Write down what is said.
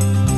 you